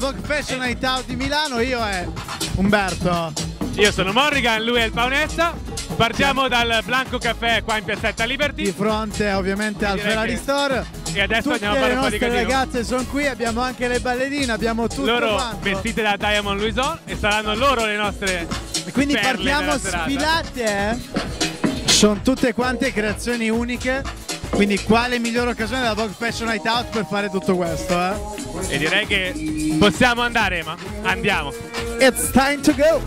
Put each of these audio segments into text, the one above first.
Vogue Fashion Night Out di Milano, io e Umberto. Io sono Morrigan, lui è il Paonessa. Partiamo dal Blanco Caffè qua in piazzetta Di Liberty fronte ovviamente al Ferrari che- Store. e adesso Tutte andiamo a le fare un po' di nostre casino. ragazze sono qui, abbiamo anche le ballerine, abbiamo tutto Loro quanto. vestite da Diamond Louison e saranno loro le nostre E Quindi partiamo sfilate, eh? Sono tutte quante creazioni uniche. Quindi quale migliore occasione della Vogue Fashion Night Out per fare tutto questo, eh? E direi che possiamo andare, ma andiamo. It's time to go!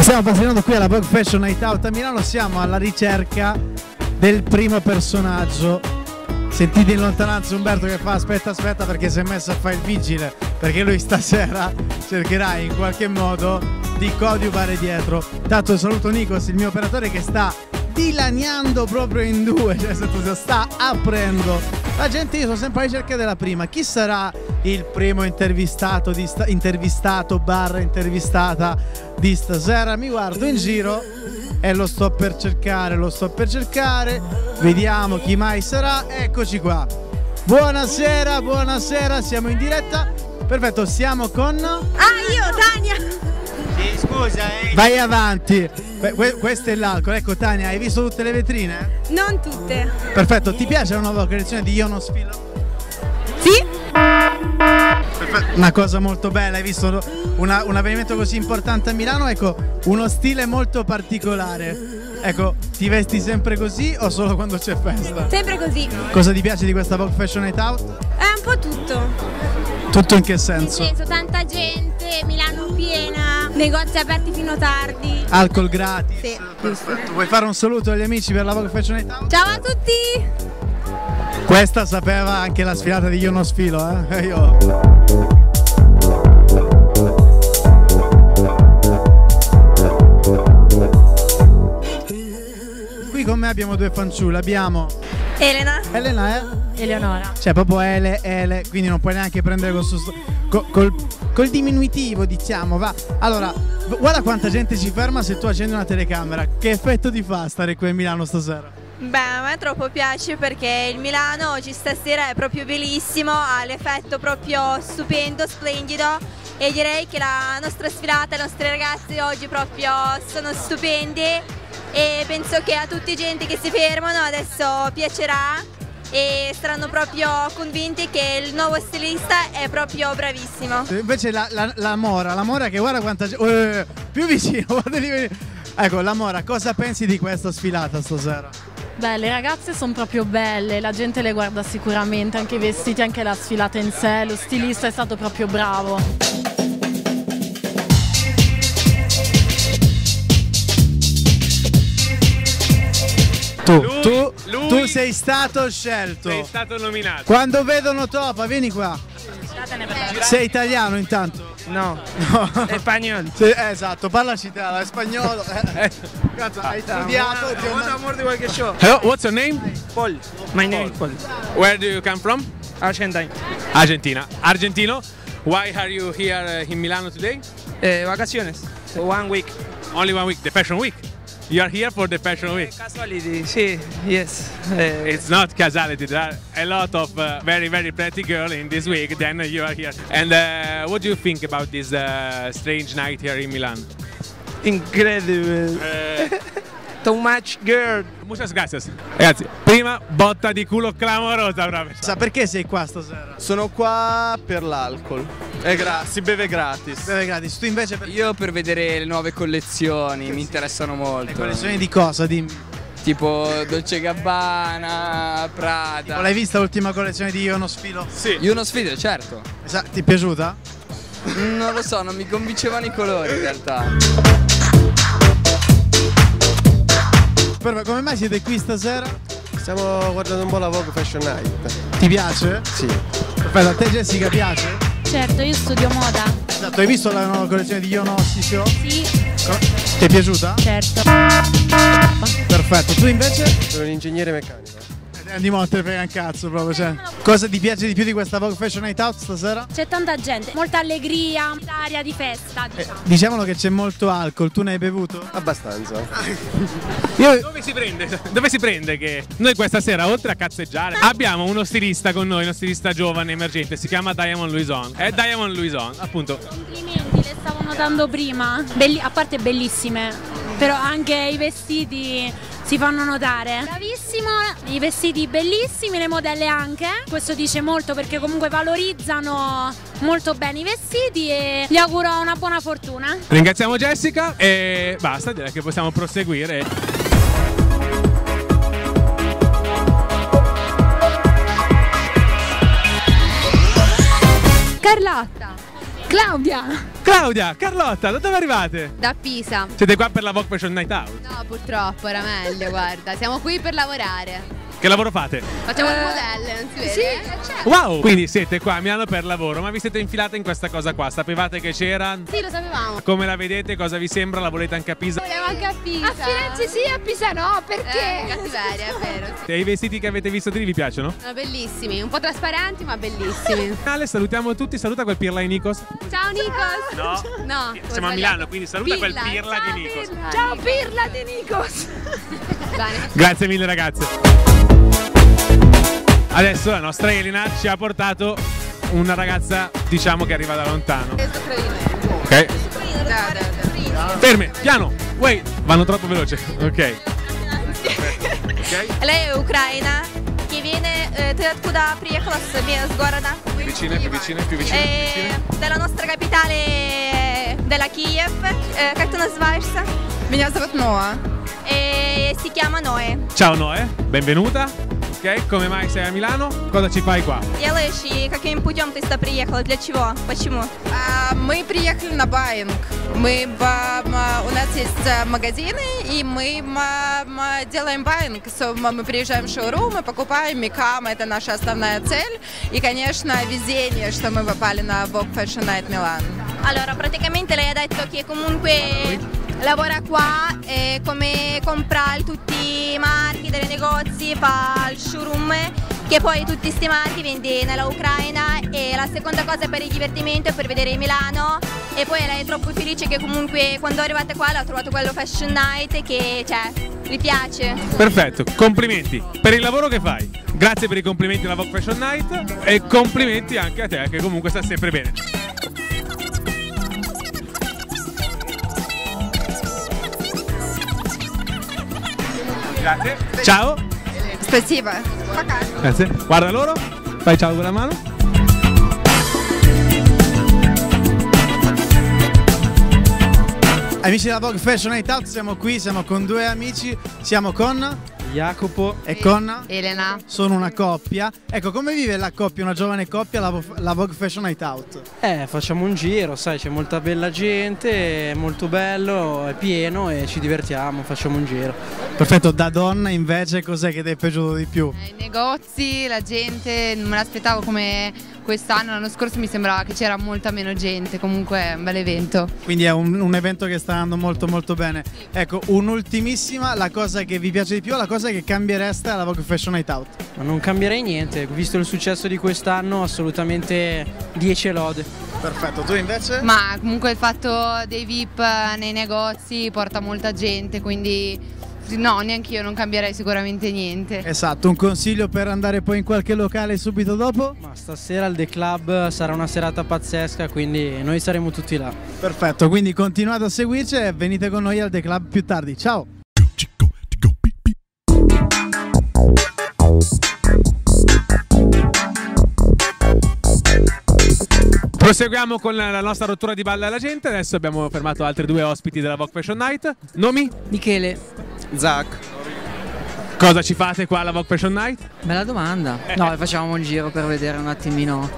Stiamo passando qui alla Vogue Fashion Night Out a Milano, siamo alla ricerca del primo personaggio. Sentite in lontananza Umberto che fa aspetta aspetta perché si è messo a fare il vigile, perché lui stasera cercherà in qualche modo di coadiuvare dietro. Tanto saluto Nikos, il mio operatore che sta dilaniando proprio in due, cioè sta aprendo. La gente, io sono sempre alla ricerca della prima. Chi sarà il primo intervistato, di sta- intervistato barra intervistata di stasera? Mi guardo in giro e lo sto per cercare, lo sto per cercare. Vediamo chi mai sarà. Eccoci qua. Buonasera, buonasera, siamo in diretta. Perfetto, siamo con... Ah, io, Tania! Sì, scusa, eh. Vai avanti. Que- questo è l'alcol. Ecco Tania, hai visto tutte le vetrine? Non tutte. Perfetto, ti piace la nuova collezione di Io non sfilo? Sì? Una cosa molto bella, hai visto una- un avvenimento così importante a Milano? Ecco, uno stile molto particolare. Ecco, ti vesti sempre così o solo quando c'è festa? Sempre così. Cosa ti piace di questa Vogue Fashion Night Out? È un po' tutto. Tutto in che senso? senso, tanta gente, Milano piena, negozi aperti fino tardi. Alcol gratis. Sì. Perfetto. Vuoi fare un saluto agli amici per la Vogue Fashion Out? Ciao a tutti! Questa sapeva anche la sfilata di Io non sfilo, eh? Io. Qui con me abbiamo due fanciulle, abbiamo Elena. Elena, eh? Eleonora. Cioè proprio Ele, Ele, quindi non puoi neanche prendere col, sus- co- col, col diminutivo, diciamo, va. Allora, guarda quanta gente ci ferma se tu accendi una telecamera. Che effetto ti fa stare qui a Milano stasera? Beh, a me troppo piace perché il Milano oggi stasera è proprio bellissimo, ha l'effetto proprio stupendo, splendido e direi che la nostra sfilata, i nostri ragazzi oggi proprio sono stupendi e penso che a tutti i gente che si fermano adesso piacerà e saranno proprio convinti che il nuovo stilista è proprio bravissimo. Invece la, la- la Mora, la Mora che guarda quanta gente... più vicino, guarda di venire. Ecco, la Mora, cosa pensi di questa sfilata stasera? Beh, le ragazze sono proprio belle, la gente le guarda sicuramente, anche i vestiti, anche la sfilata in sé, lo stilista è stato proprio bravo. Tu, Lui- tu, lui- tu sei stato scelto. Sei stato nominato. Quando vedono Topa, vieni qua. Sei italiano intanto? No, No. espagnol. Sì, eh, esatto, parlaci italiano, è spagnolo. eh. Cazzo, hai studiato, ti ho Buon amor di qualche show. Hello, what's your name? Paul. My name is Paul. Where do you come from? Argentine. Argentina. Argentino. Why are you here uh, in Milano today? Eh, vacaciones. One week. Only one week, the Fashion Week. You are here for the Fashion Week. Casuality. Sí, yes. Eh, It's not casuality. There are a lot of uh, very, very pretty girls in this week. Then you are here. And uh, what do you think about this uh, strange night here in Milan? incredible. Uh, Too much girl. muchas gracias. Ragazzi, prima botta di culo clamorosa proprio. Sa perché sei qua stasera? Sono qua per l'alcol. È gra- si beve gratis. Beve gratis, tu invece per Io per vedere le nuove collezioni, mi interessano molto. collezioni di cosa? Dimmi. Tipo Dolce Gabbana, Prada. L'hai vista l'ultima collezione di Io non sfilo? Sì. Io uno sfido, certo. Esa- Ti è piaciuta? Non lo so, non mi convincevano i colori in realtà. Perfetto, come mai siete qui stasera? Stiamo guardando un po' la Vogue Fashion Night. Ti piace? Sì. Perfetto, a te Jessica piace? Certo, io studio moda. Esatto, hai visto la nuova collezione di Io non sfilo? Sì, Ti è piaciuta? certo. Perfetto, tu invece? Sono un ingegnere meccanico. Ed Andy Motte frega un cazzo proprio. Cioè. Cosa ti piace di più di questa Vogue Fashion Night Out stasera? C'è tanta gente, molta allegria, aria di festa, Eh, diciamo. diciamolo che c'è molto alcol, tu ne hai bevuto? Abbastanza. Io Dove si prende? Dove si prende che noi questa sera, oltre a cazzeggiare, abbiamo uno stilista con noi, uno stilista giovane, emergente, si chiama Diamond Louison. È Diamond Louison, appunto. Complimenti, le stavo notando prima. Belli- a parte bellissime, però anche i vestiti si fanno notare. Bravissimo, i vestiti bellissimi, le modelle anche. Questo dice molto perché comunque valorizzano molto bene i vestiti e gli auguro una buona fortuna. Ringraziamo Jessica e basta, direi che possiamo proseguire. Carlotta, Claudia. Claudia, Carlotta, da dove arrivate? Da Pisa. Siete qua per la Vogue Fashion Night Out? No, purtroppo era meglio, guarda. Siamo qui per lavorare. Che lavoro fate? Facciamo Eh, il modello, non si vede? sì, certo. Wow! Quindi siete qua a Milano per lavoro, ma vi siete infilate in questa cosa qua. Sapevate che c'era? Sì, lo sapevamo. Come la vedete? Cosa vi sembra? La volete anche a Pisa? Vogliamo anche a Pisa. A Firenze sì, a Pisa no, perché? Eh, cattiveria, è vero. E i vestiti che avete visto lì vi piacciono? Sono bellissimi, un po' trasparenti ma bellissimi. Ale, salutiamo tutti, saluta quel pirla di Nikos. Ciao Nikos! No. No, Siamo a sbagliato. Milano, quindi saluta quel Pirla. pirla Ciao, di Nikos. Pirla. Ciao Pirla di Nikos. Bene. Grazie mille ragazze. Adesso la nostra Elena ci ha portato una ragazza, diciamo che arriva da lontano. Ok. Ferme, piano. Wait, vanno troppo veloce. Ok. Ok. Lei è ucraina che viene, eh, ты откуда приехала с, с города? Più vicine, più vicine, più vicine, più Eh, vicine. della nostra capitale, della Kiev. Eh, как ты называешься? Меня зовут Ноа. E si chiama Noe. Ciao Noe, benvenuta. Ok, come mai sei a Milano? Cosa ci fai qua? Делаешь и каким путем ты сюда приехала? Для чего? Почему? А, Мы приехали на баинг. Мы, у нас есть магазины, и мы делаем баинг. So, мы приезжаем в шоурум, мы покупаем микам, это наша основная цель. И, конечно, везение, что мы попали на Vogue Fashion Night Milan. Allora, praticamente lei ha detto che comunque lavora qua e come compra tutti i marchi dei negozi, fa il showroom che poi tutti questi marchi vende nella Ucraina e la seconda cosa per il divertimento è per vedere Milano e poi lei è troppo felice che comunque quando è arrivata qua l'ha trovato quello Fashion Night che cioè, gli piace. Perfetto, complimenti per il lavoro che fai. Grazie per i complimenti alla Vogue Fashion Night e complimenti anche a te che comunque sta sempre bene. Grazie. Ciao. Спасибо. Grazie. Guarda loro. Fai ciao con la mano. Amici della Vogue Fashion Night Out, siamo qui, siamo con due amici, siamo con Jacopo. e con Elena. sono una coppia. Ecco, come vive la coppia, una giovane coppia, la, la Vogue Fashion Night Out? Eh, facciamo un giro, sai, c'è molta bella gente, è molto bello, è pieno e ci divertiamo, facciamo un giro. Perfetto, da donna invece cos'è che ti è piaciuto di più? I negozi, la gente, non me l'aspettavo come quest'anno, l'anno scorso mi sembrava che c'era molta meno gente, comunque è un bel evento. Quindi è un, un evento che sta andando molto molto bene. Ecco, un'ultimissima, la cosa che vi piace di più, la cosa che cambiereste alla Vogue Fashion Night Out. Ma non cambierei niente, visto il successo di quest'anno, assolutamente 10 lode. Perfetto, tu invece? Ma comunque il fatto dei VIP nei negozi porta molta gente, quindi no, neanche io non cambierei sicuramente niente. Esatto, un consiglio per andare poi in qualche locale subito dopo? Ma stasera al The Club sarà una serata pazzesca, quindi noi saremo tutti là. Perfetto, quindi continuate a seguirci e venite con noi al The Club più tardi. Ciao! Proseguiamo con la nostra rottura di balle alla gente. Adesso abbiamo fermato altri due ospiti della Vogue Fashion Night. Nomi? Michele, Zach. Cosa ci fate qua alla Vogue Fashion Night? bella domanda. No, facciamo un giro per vedere un attimino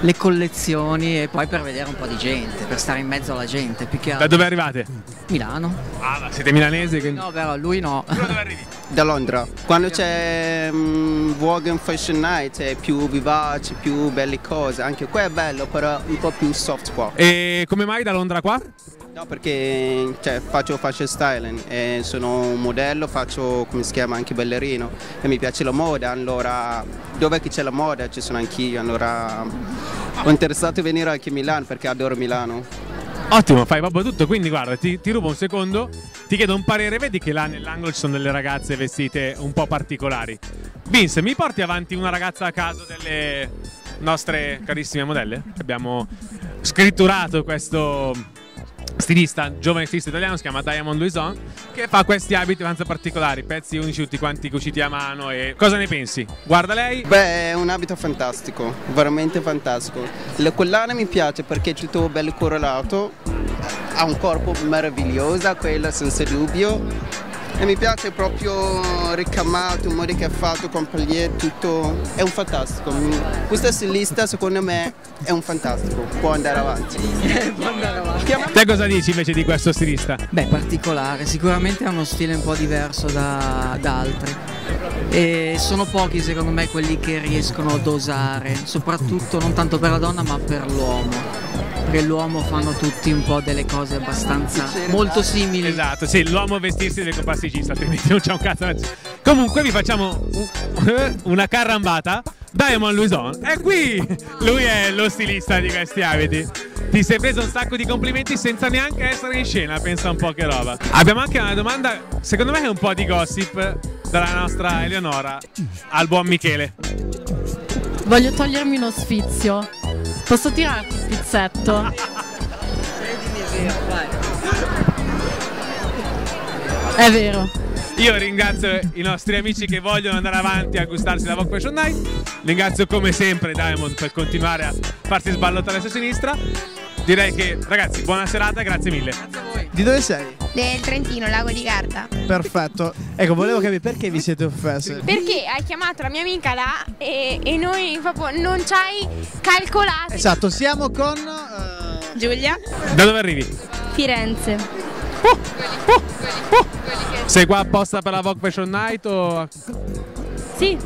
le collezioni e poi per vedere un po' di gente, per stare in mezzo alla gente, più che Da altro. dove arrivate? Milano. Ah, ma siete milanesi? Quindi... No, però lui no. Tu da dove arrivi? Da Londra. Quando c'è mm, Vogue and Fashion Night è più vivace, più belle cose. Anche qua è bello, però un po' più soft qua. E come mai da Londra qua? No, perché cioè, faccio fashion styling e sono un modello, faccio come si chiama anche ballerino e mi piace la moda, allora dove c'è la moda ci sono anch'io, allora ho interessato a venire anche a Milano perché adoro Milano. Ottimo, fai proprio tutto, quindi guarda, ti, ti rubo un secondo, ti chiedo un parere, vedi che là nell'angolo ci sono delle ragazze vestite un po' particolari. Vince, mi porti avanti una ragazza a caso delle nostre carissime modelle? Abbiamo scritturato questo stilista, giovane stilista italiano, si chiama Diamond Louison, che fa questi abiti abbastanza particolari, pezzi unici tutti quanti cuciti a mano e cosa ne pensi? Guarda lei. Beh, è un abito fantastico, veramente fantastico. La collana mi piace perché è tutto bello correlato, ha un corpo meraviglioso, quello senza dubbio. E mi piace proprio ricamato, il modo che ha fatto con pagliette, tutto. È un fantastico. Questo stilista secondo me è un fantastico, può andare avanti. Può andare avanti. Te cosa dici invece di questo stilista? Beh, particolare, sicuramente ha uno stile un po' diverso da, da altri. E sono pochi secondo me quelli che riescono a dosare, soprattutto non tanto per la donna ma per l'uomo. Per l'uomo fanno tutti un po' delle cose abbastanza molto simili. Esatto, sì, l'uomo vestirsi deve comprarsi cista, altrimenti non c'è un cazzo. Comunque vi facciamo un- una carrambata. Diamond Louison è qui! Lui è lo stilista di questi abiti. Ti sei preso un sacco di complimenti senza neanche essere in scena, pensa un po' che roba. Abbiamo anche una domanda, secondo me è un po' di gossip dalla nostra Eleonora al buon Michele. Voglio togliermi uno sfizio. Posso tirarti il pizzetto? È vero. Io ringrazio i nostri amici che vogliono andare avanti a gustarsi la Vogue Fashion Night. Ringrazio come sempre Diamond per continuare a farsi sballottare a sua sinistra. Direi che ragazzi, buona serata, grazie mille. Di dove sei? Del Trentino, Lago di Garda. Perfetto. Ecco, volevo capire perché vi siete offese. Perché hai chiamato la mia amica là e, e noi proprio non ci hai calcolato. Esatto, siamo con eh, Giulia. Da dove arrivi? Firenze. Sei qua apposta per la Vogue Fashion Night o... Sì.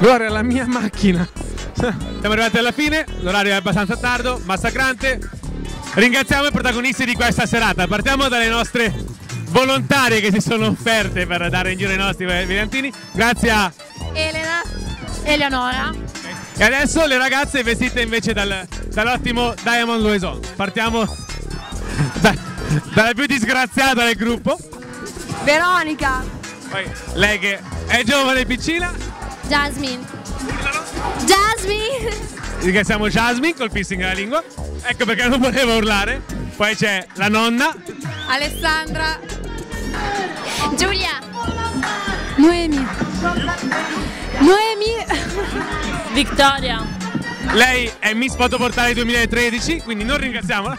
Gloria, la mia macchina. Siamo arrivati alla fine, l'orario è abbastanza tardo, massacrante. Ringraziamo i protagonisti di questa serata. Partiamo dalle nostre volontarie che si sono offerte per dare in giro i nostri brillantini. Grazie a... Elena. Eleonora. E adesso le ragazze vestite invece dal- dall'ottimo Diamond Louison. Partiamo da- dalla più disgraziata del gruppo. Veronica. Poi lei che è giovane e piccina. Jasmine. Jasmine. Ringraziamo Jasmine col piercing alla lingua. Ecco perché non voleva urlare. Poi c'è la nonna. Alessandra. Giulia. Noemi. Noemi. Vittoria. Lei è Miss Fotoportale 2013, quindi non ringraziamola.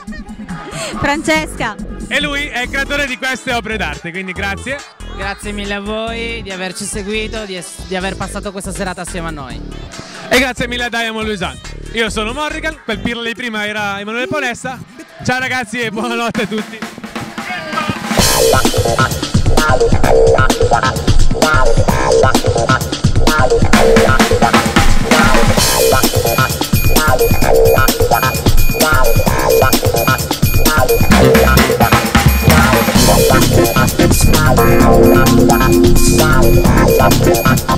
Francesca. E lui è il creatore di queste opere d'arte, quindi grazie. Grazie mille a voi di averci seguito, di, es- di aver passato questa serata assieme a noi. E grazie mille a Diamond Luisan. Io sono Morrigan, quel pirla di prima era Emanuele Ponessa. Ciao ragazzi e buonanotte a tutti. Wow,